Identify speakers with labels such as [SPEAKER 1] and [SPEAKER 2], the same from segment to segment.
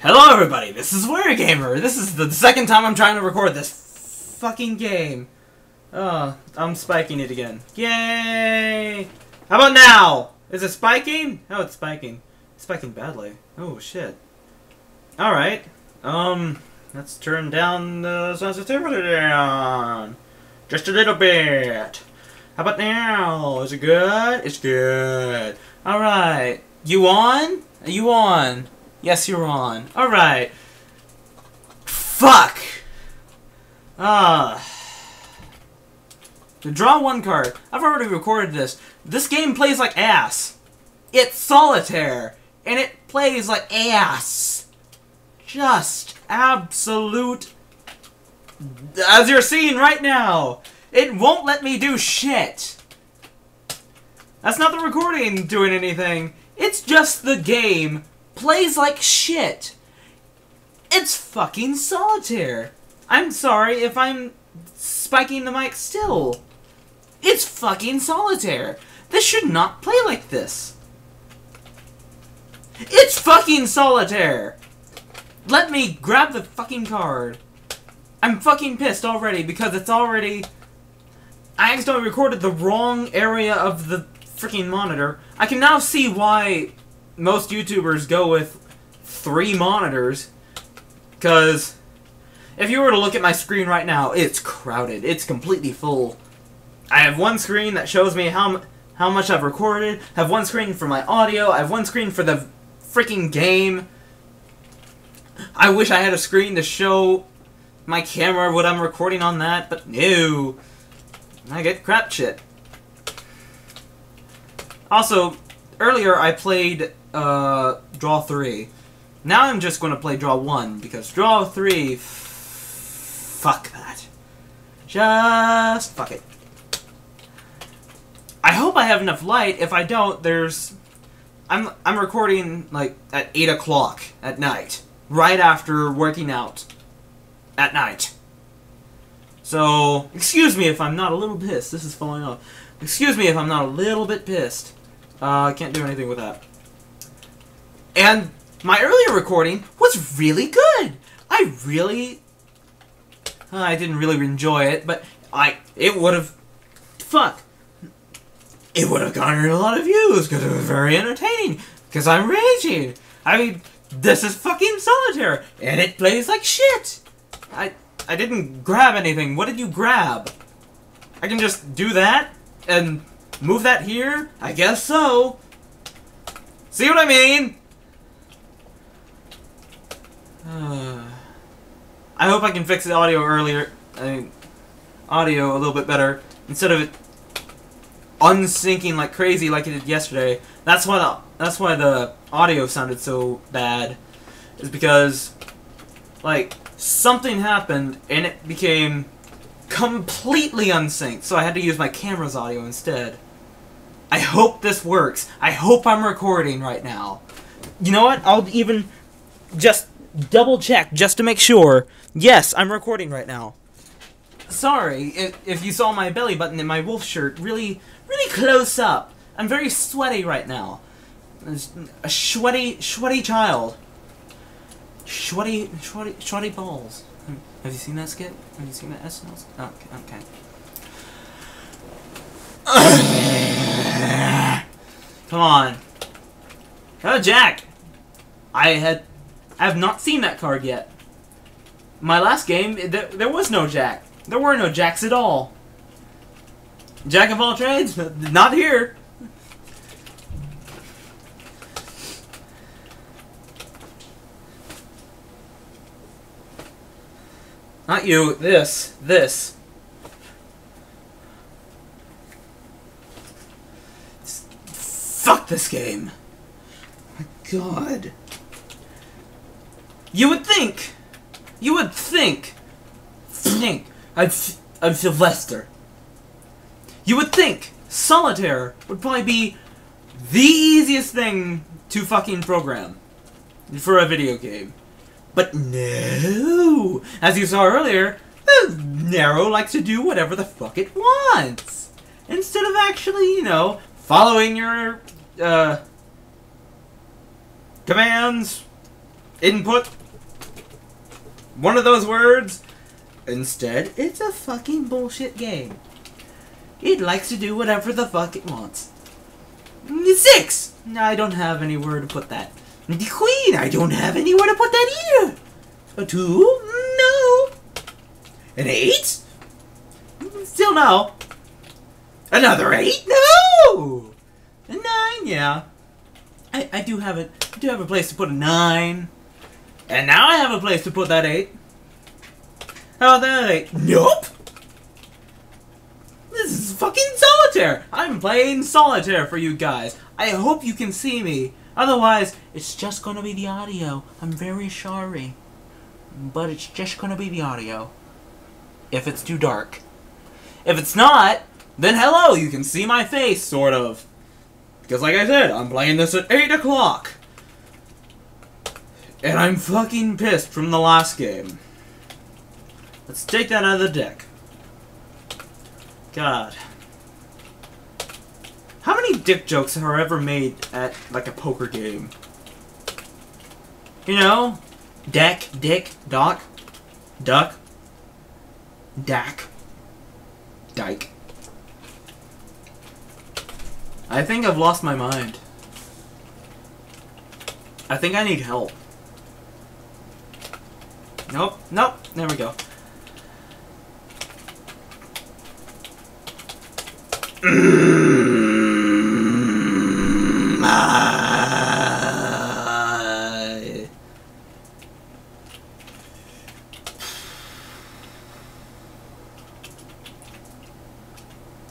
[SPEAKER 1] Hello everybody, this is Gamer. This is the second time I'm trying to record this fucking game. Uh, I'm spiking it again. Yay! How about now? Is it spiking? Oh, it's spiking. It's spiking badly. Oh, shit. Alright. Um, let's turn down the sensitivity down. Just a little bit. How about now? Is it good? It's good. Alright. You on? Are you on? Yes, you're on. Alright. Fuck! Ah. To draw one card. I've already recorded this. This game plays like ass. It's solitaire. And it plays like ass. Just absolute... As you're seeing right now. It won't let me do shit. That's not the recording doing anything. It's just the game plays like shit. It's fucking solitaire. I'm sorry if I'm spiking the mic still. It's fucking solitaire. This should not play like this. It's fucking solitaire. Let me grab the fucking card. I'm fucking pissed already because it's already... I accidentally recorded the wrong area of the freaking monitor. I can now see why most YouTubers go with three monitors. Because if you were to look at my screen right now, it's crowded. It's completely full. I have one screen that shows me how how much I've recorded. I have one screen for my audio. I have one screen for the freaking game. I wish I had a screen to show my camera what I'm recording on that, but no. I get crap shit. Also, earlier I played uh, Draw 3. Now I'm just going to play Draw 1, because Draw 3... fuck that. Just fuck it. I hope I have enough light. If I don't, there's... I'm, I'm recording, like, at 8 o'clock at night. Right after working out. At night. So, excuse me if I'm not a little pissed. This is falling off. Excuse me if I'm not a little bit pissed. Uh, I can't do anything with that. And my earlier recording was really good. I really... Uh, I didn't really enjoy it, but I... It would have... Fuck. It would have garnered a lot of views, because it was very entertaining. Because I'm raging. I mean, this is fucking solitaire, and it plays like shit. I... I didn't grab anything. What did you grab? I can just do that, and move that here? I guess so. See what I mean? Uh, I hope I can fix the audio earlier. I mean, audio a little bit better instead of it unsyncing like crazy like it did yesterday. That's why the that's why the audio sounded so bad. Is because like something happened and it became completely unsynced. So I had to use my camera's audio instead. I hope this works. I hope I'm recording right now. You know what? I'll even just double check just to make sure. Yes, I'm recording right now. Sorry if, if you saw my belly button in my wolf shirt really, really close up. I'm very sweaty right now. A sweaty, sweaty child. Sweaty, sweaty, sweaty balls. Have you seen that skit? Have you seen that SNL? Oh, okay, okay. Come on. Oh, Jack! I had I have not seen that card yet. My last game, there, there was no Jack. There were no Jacks at all. Jack of all trades? Not here. Not you. This. This. This game. My god. You would think. You would think. Think. I'm, I'm Sylvester. You would think Solitaire would probably be the easiest thing to fucking program for a video game. But no! As you saw earlier, Nero likes to do whatever the fuck it wants. Instead of actually, you know, following your, uh, commands, input one of those words. Instead, it's a fucking bullshit game. It likes to do whatever the fuck it wants. Six! I don't have anywhere to put that. The queen! I don't have anywhere to put that either! A two? No! An eight? Still no. Another eight? No! A nine? Yeah. I, I do have a I do have a place to put a nine. And now I have a place to put that eight. How about that eight? Nope! This is fucking solitaire! I'm playing solitaire for you guys. I hope you can see me. Otherwise, it's just gonna be the audio. I'm very sorry. But it's just gonna be the audio. If it's too dark. If it's not, then hello, you can see my face, sort of. Because like I said, I'm playing this at 8 o'clock. And I'm fucking pissed from the last game. Let's take that out of the deck. God. How many dick jokes are ever made at, like, a poker game? You know? Deck, dick, dock, duck, dack, dyke. I think I've lost my mind. I think I need help. Nope, nope, there we go.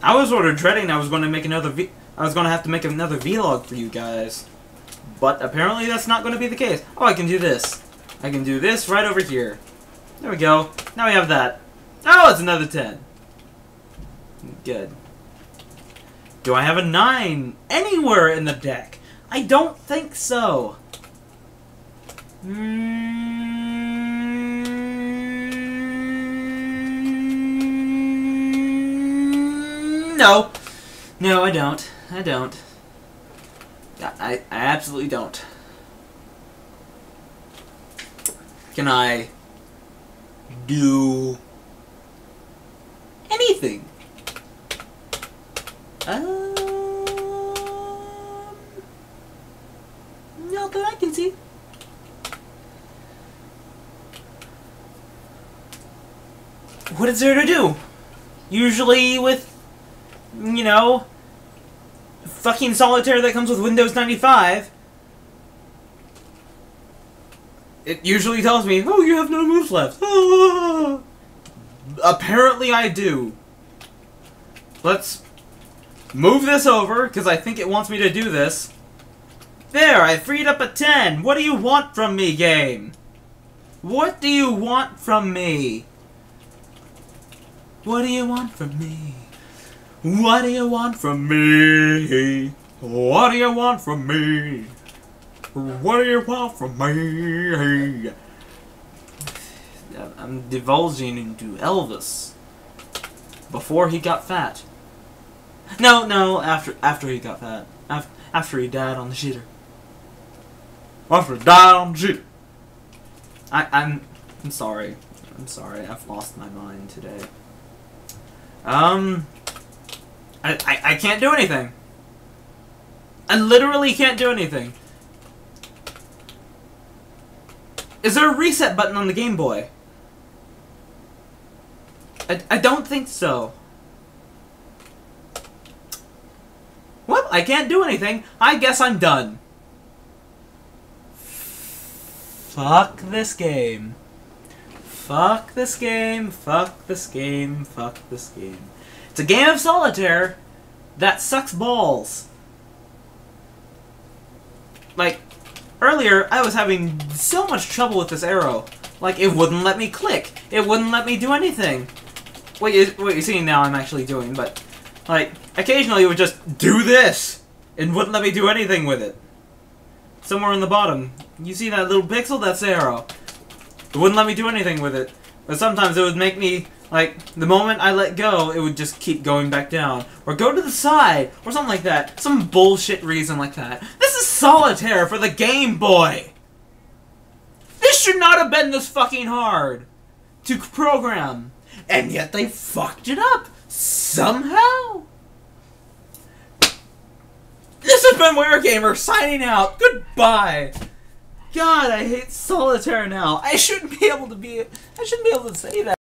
[SPEAKER 1] I was sort of dreading I was going to make another v I was going to have to make another vlog for you guys. But apparently that's not going to be the case. Oh, I can do this. I can do this right over here. There we go. Now we have that. Oh, it's another 10. Good. Do I have a 9 anywhere in the deck? I don't think so. Mm, no. No, I don't. I don't. I, I, absolutely don't. Can I do anything? Um, not that I can see. What is there to do? Usually with, you know, fucking solitaire that comes with Windows 95, it usually tells me, oh, you have no moves left. Apparently I do. Let's move this over, because I think it wants me to do this. There, I freed up a 10. What do you want from me, game? What do you want from me? What do you want from me? What do you want from me? What do you want from me? What do you want from me? I'm divulging into Elvis before he got fat. No, no, after after he got fat. After, after he died on the shitter. After he died on the shitter. I, I'm I'm sorry. I'm sorry. I've lost my mind today. Um, I, I, I can't do anything. I literally can't do anything. Is there a reset button on the Game Boy? I, I don't think so. Well, I can't do anything. I guess I'm done. Fuck this game. Fuck this game. Fuck this game. Fuck this game. It's a game of solitaire that sucks balls. Like, earlier, I was having so much trouble with this arrow. Like, it wouldn't let me click. It wouldn't let me do anything. What, you, what you're seeing now I'm actually doing, but... Like, occasionally it would just do this! and wouldn't let me do anything with it. Somewhere in the bottom. You see that little pixel? That's the arrow. It wouldn't let me do anything with it. But sometimes it would make me, like, the moment I let go, it would just keep going back down. Or go to the side, or something like that. Some bullshit reason like that. This is Solitaire for the Game Boy! This should not have been this fucking hard to program. And yet they fucked it up somehow. This has been Gamer signing out. Goodbye. God, I hate solitaire now. I shouldn't be able to be. I shouldn't be able to say that.